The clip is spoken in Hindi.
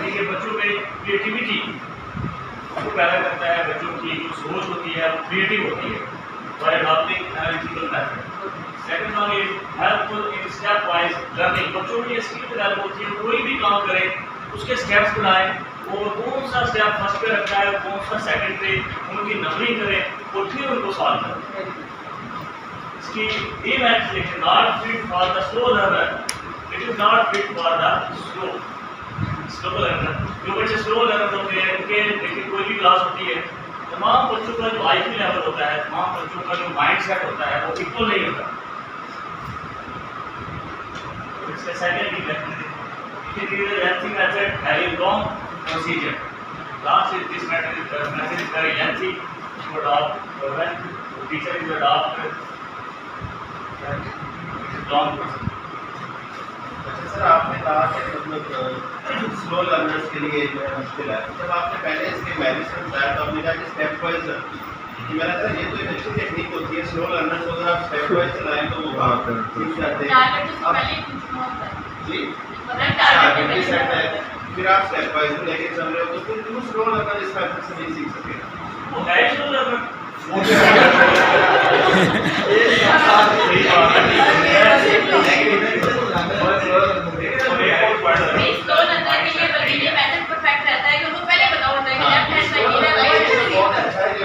हैं हमारे हैं और हैं हैं इन कि बच्चों में क्रिएटिविटी को पैदा करता है, बच्चों की जो सोच होती है, वो क्रिएटिव होती है by adopting analytical method. Second one is helpful in stepwise learning. बच्चों की स्किल डेवलप होती है, कोई भी काम करें, उसके स्टेप्स बनाएँ और कौन सा स्टेप फ़र्स्ट पे रखना है, कौन सा सेकंड पे उनकी नंबरिंग करें और फिर उनको सॉल्व करें इसकी ये मैथ लिखें not fit for the slow learner it is not fit for the slow slow learner जो बच्चे स्लो लर्नर होते हैं उनके देखिए कोई भी क्लास होती है तमाम बच्चों का जो आई लेवल होता है तमाम बच्चों का जो माइंड सेट होता है वो इक्वल नहीं होता uh, uh, uh, it is long procedure अच्छा सर आपने कहा कि मतलब स्लो लर्नर्स के लिए जो है मुश्किल है। जब आपने पहले इसके मैनेजमेंट बताया तो आपने कहा कि स्टेप वाइज कि मैंने कहा ये तो एक अच्छी टेक्निक होती है स्लो लर्नर्स को अगर आप स्टेप वाइज चलाएँ तो वो सीख जाते हैं। टारगेट तो पहले ही पूछना होता जी? मतलब है फिर आप स्टेप वाइज लेके चल रहे हो तो फिर स्लो लर्नर इस मेथड से नहीं सीख सकेगा वो है स्लो लर्नर इस दो नंबर के लिए बल्कि ये मेथड परफेक्ट रहता है कि उनको पहले पता होता है कि लेफ़्ट हैंड साइड ये है राइट हैंड साइड बहुत अच्छा है ये